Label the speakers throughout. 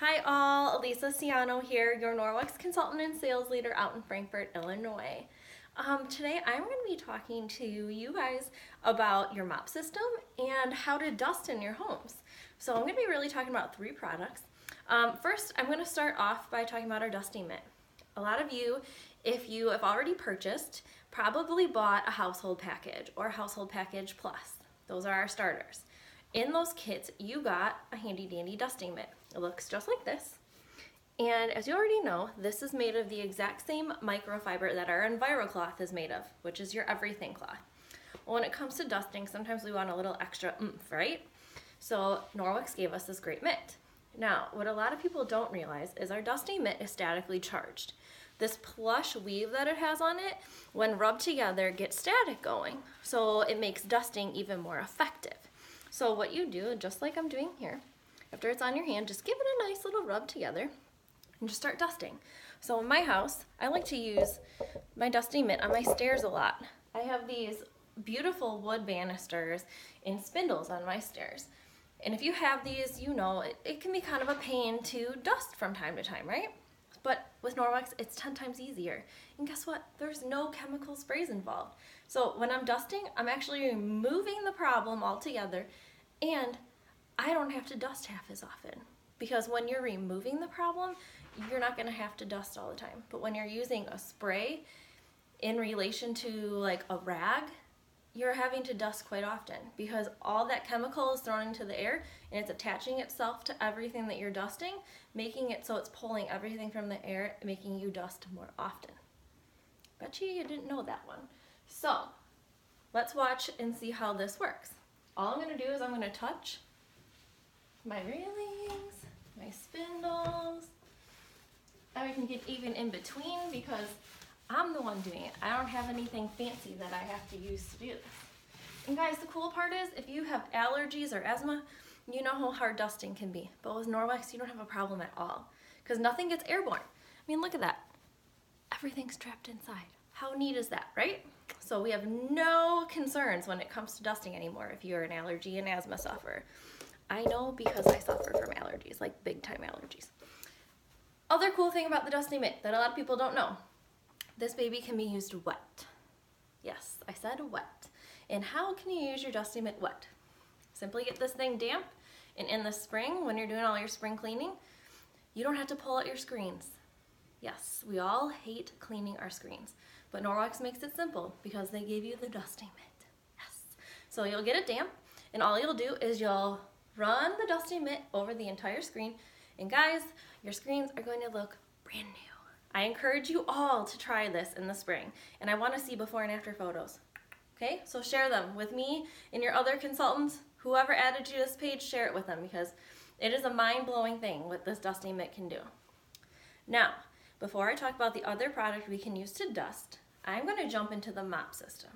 Speaker 1: Hi all, Elysa Siano here, your Norwex consultant and sales leader out in Frankfort, Illinois. Um, today I'm going to be talking to you guys about your mop system and how to dust in your homes. So I'm going to be really talking about three products. Um, first, I'm going to start off by talking about our dusting mitt. A lot of you, if you have already purchased, probably bought a household package or household package plus. Those are our starters. In those kits, you got a handy dandy dusting mitt. It looks just like this. And as you already know, this is made of the exact same microfiber that our EnviroCloth is made of, which is your everything cloth. When it comes to dusting, sometimes we want a little extra oomph, right? So Norwex gave us this great mitt. Now, what a lot of people don't realize is our dusting mitt is statically charged. This plush weave that it has on it, when rubbed together, gets static going, so it makes dusting even more effective. So what you do, just like I'm doing here, after it's on your hand, just give it a nice little rub together and just start dusting. So in my house, I like to use my dusting mitt on my stairs a lot. I have these beautiful wood banisters and spindles on my stairs. And if you have these, you know, it, it can be kind of a pain to dust from time to time, right? But with Norwex, it's 10 times easier. And guess what? There's no chemical sprays involved. So when I'm dusting, I'm actually removing the problem altogether and I don't have to dust half as often because when you're removing the problem, you're not going to have to dust all the time. But when you're using a spray in relation to like a rag, you're having to dust quite often because all that chemical is thrown into the air and it's attaching itself to everything that you're dusting, making it so it's pulling everything from the air, making you dust more often. Bet you you didn't know that one. So let's watch and see how this works. All I'm going to do is I'm going to touch my railings, my spindles. and we can get even in between because I'm the one doing it. I don't have anything fancy that I have to use to do this. And guys, the cool part is if you have allergies or asthma, you know how hard dusting can be. But with Norwex, you don't have a problem at all because nothing gets airborne. I mean, look at that. Everything's trapped inside. How neat is that, right? So we have no concerns when it comes to dusting anymore if you're an allergy and asthma sufferer. I know because I suffer from allergies, like big time allergies. Other cool thing about the dusting mitt that a lot of people don't know. This baby can be used wet. Yes, I said wet. And how can you use your dusting mitt wet? Simply get this thing damp and in the spring, when you're doing all your spring cleaning, you don't have to pull out your screens. Yes, we all hate cleaning our screens, but Norwex makes it simple because they give you the dusting mitt. Yes. So you'll get it damp, and all you'll do is you'll run the dusting mitt over the entire screen, and guys, your screens are going to look brand new. I encourage you all to try this in the spring, and I want to see before and after photos. Okay, so share them with me and your other consultants. Whoever added you to this page, share it with them because it is a mind-blowing thing what this dusting mitt can do. Now, before I talk about the other product we can use to dust, I'm going to jump into the mop system.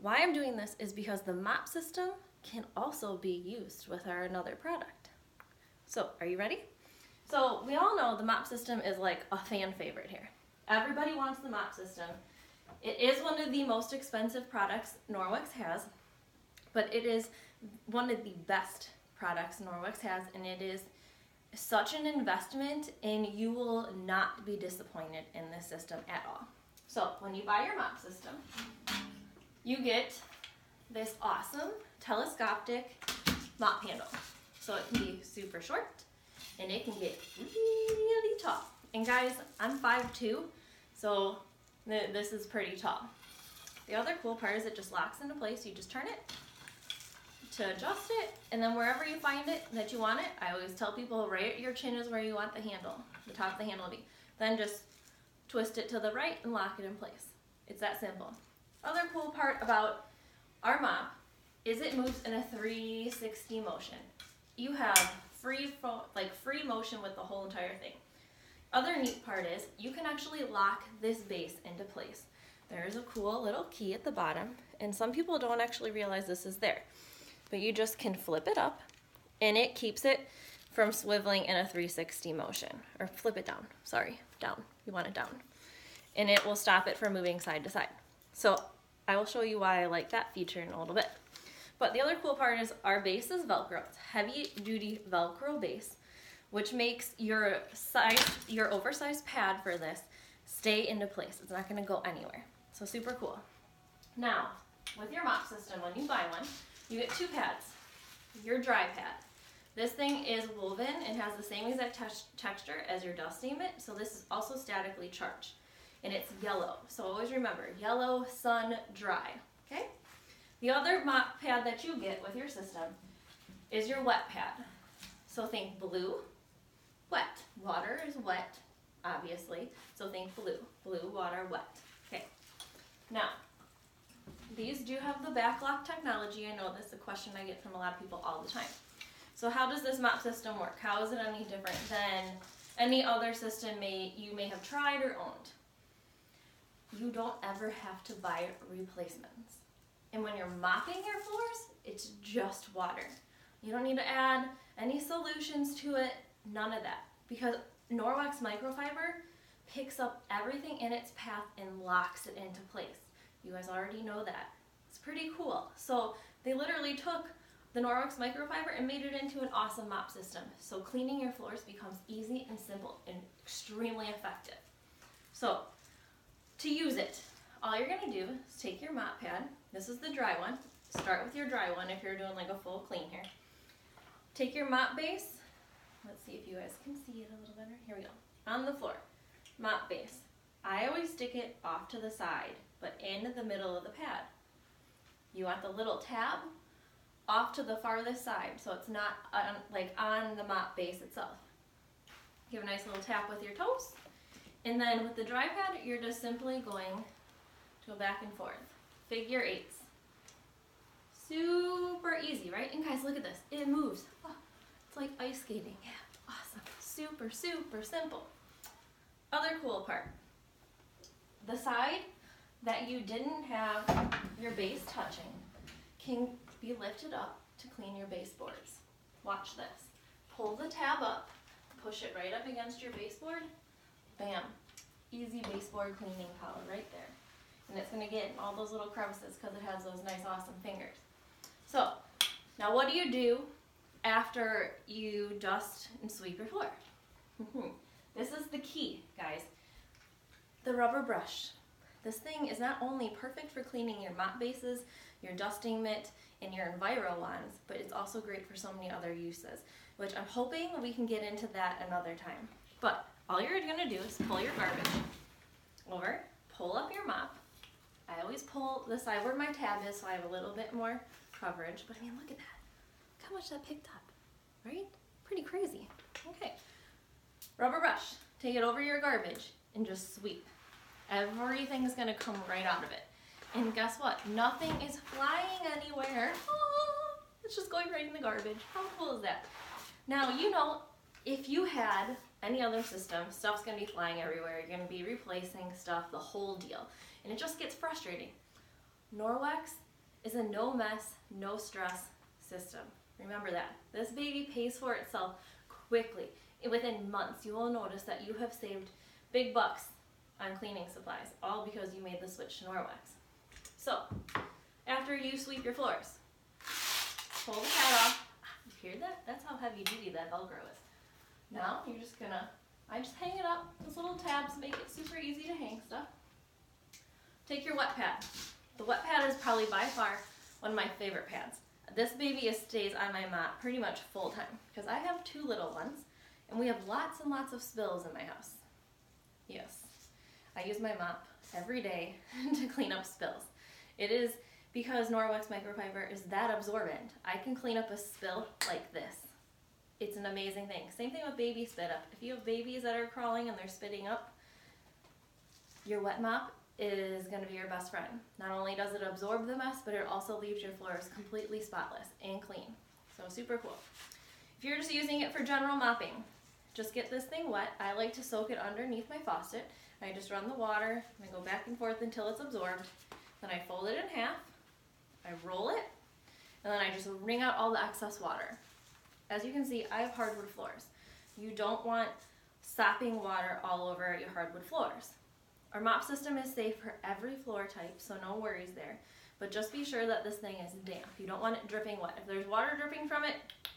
Speaker 1: Why I'm doing this is because the mop system can also be used with our another product. So, are you ready? So, we all know the mop system is like a fan favorite here. Everybody wants the mop system. It is one of the most expensive products Norwex has, but it is one of the best products Norwex has, and it is such an investment and you will not be disappointed in this system at all. So when you buy your mop system, you get this awesome telescopic mop handle. So it can be super short and it can get really tall. And guys, I'm 5'2", so this is pretty tall. The other cool part is it just locks into place. You just turn it to adjust it, and then wherever you find it that you want it, I always tell people right your chin is where you want the handle, the top of the handle to be. Then just twist it to the right and lock it in place. It's that simple. Other cool part about our mop is it moves in a 360 motion. You have free like free motion with the whole entire thing. Other neat part is you can actually lock this base into place. There's a cool little key at the bottom, and some people don't actually realize this is there. But you just can flip it up and it keeps it from swiveling in a 360 motion. Or flip it down sorry down. You want it down. And it will stop it from moving side to side. So I will show you why I like that feature in a little bit but the other cool part is our base is velcro it's heavy duty velcro base which makes your size, your oversized pad for this stay into place. It's not gonna go anywhere. So super cool. Now, with your mop system, when you buy one, you get two pads. Your dry pad. This thing is woven and has the same exact te texture as your dusting mitt, so this is also statically charged. And it's yellow, so always remember, yellow, sun, dry, okay? The other mop pad that you get with your system is your wet pad. So think blue, wet. Water is wet, obviously, so think blue. Blue, water, wet. Okay. Now, these do have the BacLock technology. I know this is a question I get from a lot of people all the time. So how does this mop system work? How is it any different than any other system may, you may have tried or owned? You don't ever have to buy replacements. And when you're mopping your floors, it's just water. You don't need to add any solutions to it, none of that. Because Norwex microfiber picks up everything in its path and locks it into place. You guys already know that. It's pretty cool. So they literally took the Norwex microfiber and made it into an awesome mop system. So cleaning your floors becomes easy and simple and extremely effective. So to use it, all you're gonna do is take your mop pad. This is the dry one. Start with your dry one if you're doing like a full clean here. Take your mop base. Let's see if you guys can see it a little better. Here we go. On the floor, mop base. I always stick it off to the side, but in the middle of the pad. You want the little tab off to the farthest side, so it's not on, like on the mop base itself. Give a nice little tap with your toes. And then with the dry pad, you're just simply going to go back and forth. Figure eights. Super easy, right? And guys, look at this. It moves. Oh, it's like ice skating. Yeah, awesome. Super, super simple. Other cool part. The side that you didn't have your base touching can be lifted up to clean your baseboards. Watch this. Pull the tab up, push it right up against your baseboard. Bam. Easy baseboard cleaning power right there. And it's going to get in all those little crevices because it has those nice awesome fingers. So, now what do you do after you dust and sweep your floor? Mm-hmm. this is the key, guys. The rubber brush. This thing is not only perfect for cleaning your mop bases, your dusting mitt, and your Enviro wands, but it's also great for so many other uses, which I'm hoping we can get into that another time. But all you're gonna do is pull your garbage over, pull up your mop. I always pull the side where my tab is so I have a little bit more coverage, but I mean, look at that. Look how much that picked up, right? Pretty crazy. Okay, rubber brush, take it over your garbage and just sweep. Everything is gonna come right out of it. And guess what? Nothing is flying anywhere. Oh, it's just going right in the garbage. How cool is that? Now, you know, if you had any other system, stuff's gonna be flying everywhere. You're gonna be replacing stuff, the whole deal. And it just gets frustrating. Norwex is a no mess, no stress system. Remember that. This baby pays for itself quickly. Within months, you will notice that you have saved big bucks on cleaning supplies, all because you made the switch to Norwex. So, after you sweep your floors, pull the pad off. You hear that? That's how heavy duty that Velcro is. Now, you're just gonna, I just hang it up. Those little tabs make it super easy to hang stuff. Take your wet pad. The wet pad is probably by far one of my favorite pads. This baby stays on my mop pretty much full time because I have two little ones and we have lots and lots of spills in my house. Yes, I use my mop every day to clean up spills. It is because Norwex microfiber is that absorbent. I can clean up a spill like this. It's an amazing thing. Same thing with baby spit up. If you have babies that are crawling and they're spitting up, your wet mop is going to be your best friend. Not only does it absorb the mess, but it also leaves your floors completely spotless and clean. So super cool. If you're just using it for general mopping, just get this thing wet. I like to soak it underneath my faucet. I just run the water and I go back and forth until it's absorbed. Then I fold it in half, I roll it, and then I just wring out all the excess water. As you can see, I have hardwood floors. You don't want sopping water all over your hardwood floors. Our mop system is safe for every floor type, so no worries there. But just be sure that this thing is damp. You don't want it dripping wet. If there's water dripping from it,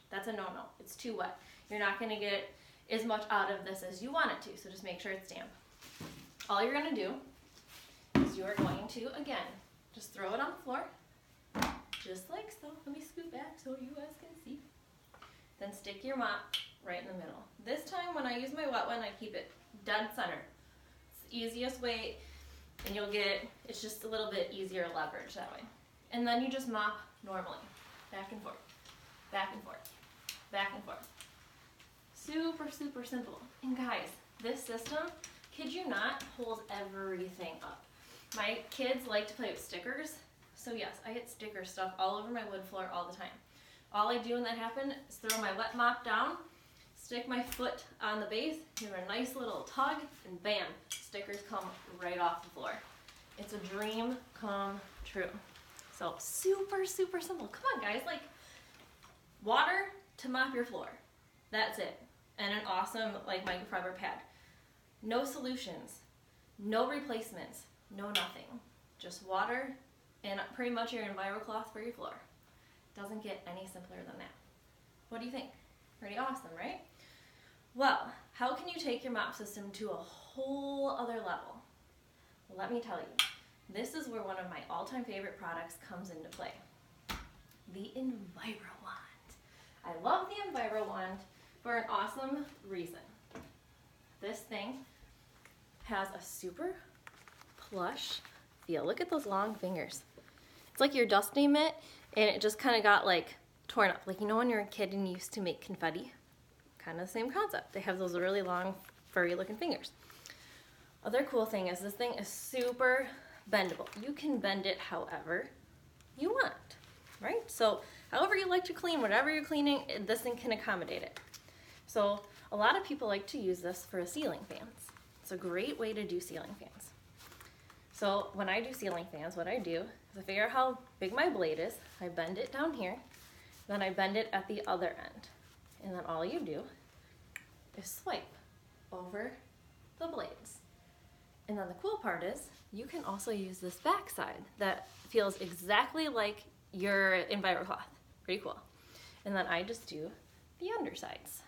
Speaker 1: that's a no-no. It's too wet. you're not gonna get as much out of this as you want it to. So just make sure it's damp. All you're gonna do is you're going to, again, just throw it on the floor, just like so. Let me scoot back so you guys can see. Then stick your mop right in the middle. This time when I use my wet one, I keep it dead center. It's the easiest way and you'll get, it's just a little bit easier leverage that way. And then you just mop normally, back and forth, back and forth, back and forth. Super, super simple. And guys, this system, kid you not, holds everything up. My kids like to play with stickers, so yes, I get sticker stuff all over my wood floor all the time. All I do when that happens is throw my wet mop down, stick my foot on the base, give it a nice little tug, and bam, stickers come right off the floor. It's a dream come true. So super, super simple. Come on guys, like water to mop your floor. That's it. And an awesome like microfiber pad. No solutions, no replacements, no nothing. Just water and pretty much your EnviroCloth for your floor. Doesn't get any simpler than that. What do you think? Pretty awesome, right? Well, how can you take your mop system to a whole other level? Well, let me tell you, this is where one of my all-time favorite products comes into play. The EnviroWand. I love the EnviroWand for an awesome reason. This thing has a super plush feel. Look at those long fingers. It's like you're dusting it and it just kind of got like torn up. Like you know when you're a kid and you used to make confetti? Kind of the same concept. They have those really long furry looking fingers. Other cool thing is this thing is super bendable. You can bend it however you want, right? So however you like to clean, whatever you're cleaning, this thing can accommodate it. So a lot of people like to use this for a ceiling fans. It's a great way to do ceiling fans. So when I do ceiling fans, what I do I figure out how big my blade is, I bend it down here, then I bend it at the other end. And then all you do is swipe over the blades. And then the cool part is you can also use this back side that feels exactly like your EnviroCloth. Pretty cool. And then I just do the undersides.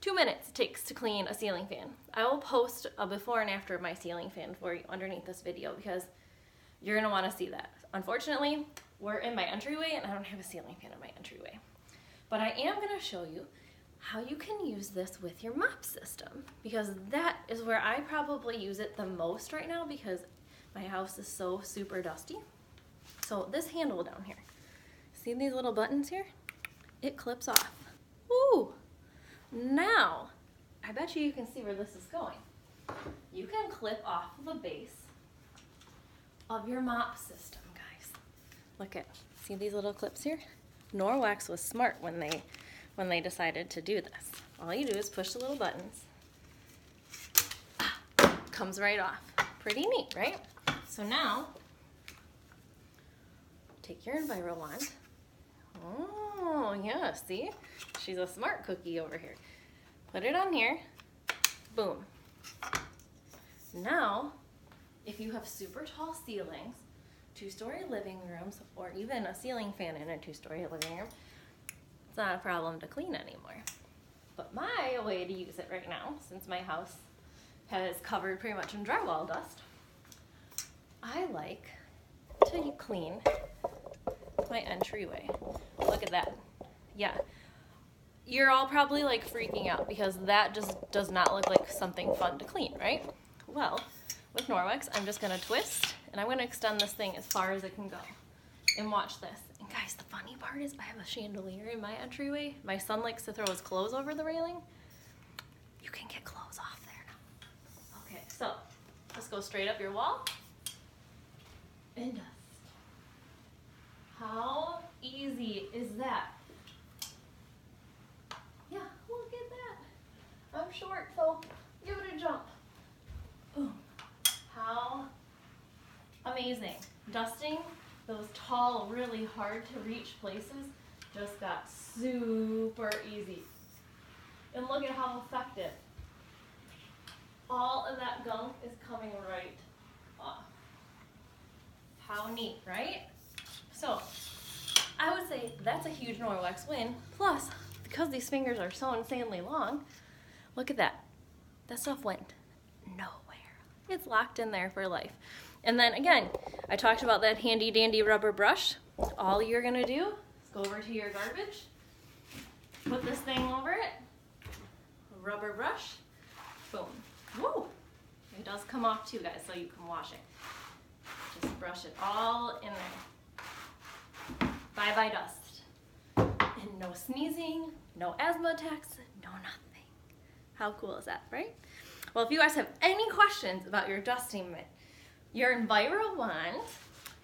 Speaker 1: Two minutes it takes to clean a ceiling fan. I will post a before and after of my ceiling fan for you underneath this video because you're gonna wanna see that. Unfortunately, we're in my entryway and I don't have a ceiling fan in my entryway. But I am gonna show you how you can use this with your mop system because that is where I probably use it the most right now because my house is so super dusty. So this handle down here, see these little buttons here? It clips off. Ooh, now, I bet you you can see where this is going. You can clip off the base of your mop system, guys. Look at, see these little clips here? Norwex was smart when they when they decided to do this. All you do is push the little buttons. Ah, comes right off. Pretty neat, right? So now, take your Enviro wand. Oh, yeah, see? She's a smart cookie over here. Put it on here. Boom. Now, if you have super tall ceilings, two-story living rooms, or even a ceiling fan in a two-story living room, it's not a problem to clean anymore. But my way to use it right now, since my house has covered pretty much in drywall dust, I like to clean my entryway. Look at that. Yeah. You're all probably like freaking out because that just does not look like something fun to clean, right? Well, with Norwex, I'm just gonna twist and I'm gonna extend this thing as far as it can go. And watch this. And guys, the funny part is I have a chandelier in my entryway. My son likes to throw his clothes over the railing. You can get clothes off there now. Okay, so let's go straight up your wall and dust. How easy is that? Yeah, look at that. I'm short, so give it a jump. Boom. How amazing. Dusting those tall, really hard to reach places just got super easy. And look at how effective. All of that gunk is coming right off. How neat, right? So I would say that's a huge Norwex win. Plus, because these fingers are so insanely long, look at that. That stuff went nowhere. It's locked in there for life. And then again, I talked about that handy dandy rubber brush. All you're gonna do is go over to your garbage, put this thing over it, rubber brush, boom. Woo! It does come off too, guys, so you can wash it. Just brush it all in there. Bye bye dust. And no sneezing, no asthma attacks, no nothing. How cool is that, right? Well, if you guys have any questions about your dusting mitt, your Enviro wand,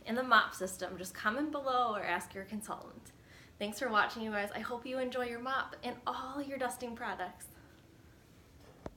Speaker 1: and the mop system, just comment below or ask your consultant. Thanks for watching, you guys. I hope you enjoy your mop and all your dusting products.